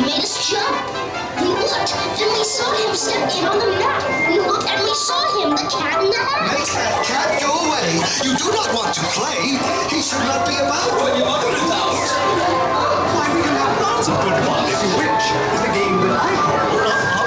made us jump. We looked, then we saw him step in on the map. We looked and we saw him, the cat in the hat. Make that cat go away. You do not want to play. He should not be about when your mother is out. Why, we can have lots of good fun if you wish. It's the game that I call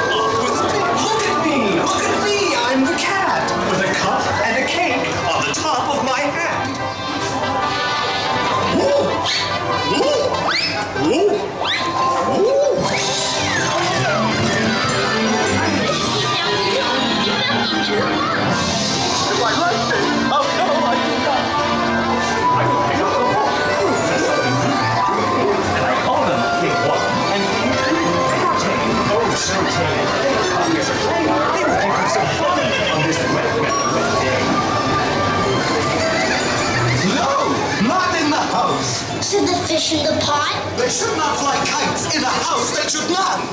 Said the fish in the pot. They should not fly kites in a house they should not!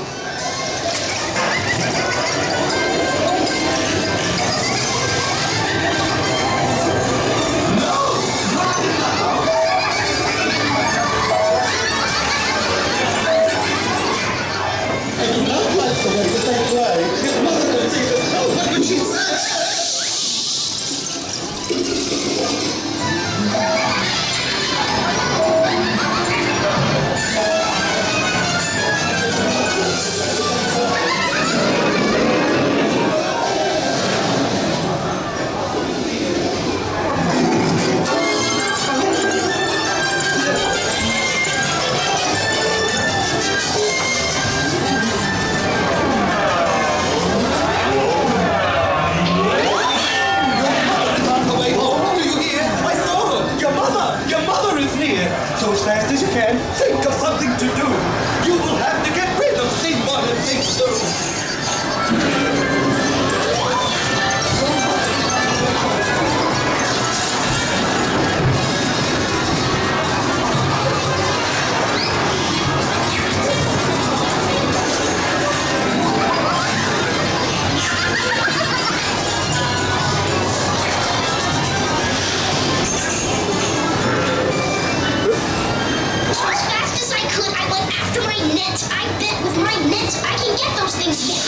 Net. I bet with my net I can get those things yet.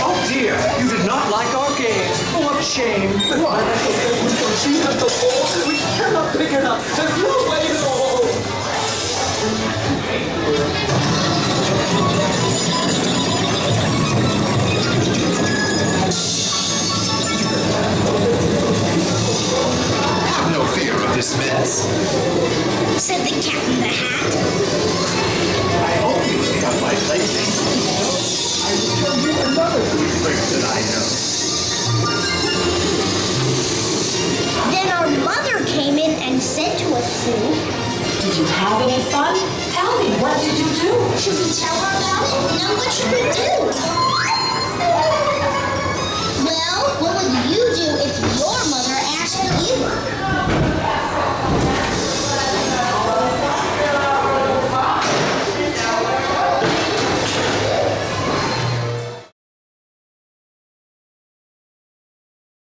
Oh dear, you did not like our game. What a shame. Why, she has the ball. We cannot pick it up. There's no way at all. Have no fear of this mess. Said the cat in the hat. school? Did you have any fun? Tell me, what did you do? Should we tell her about it? Now what should we do?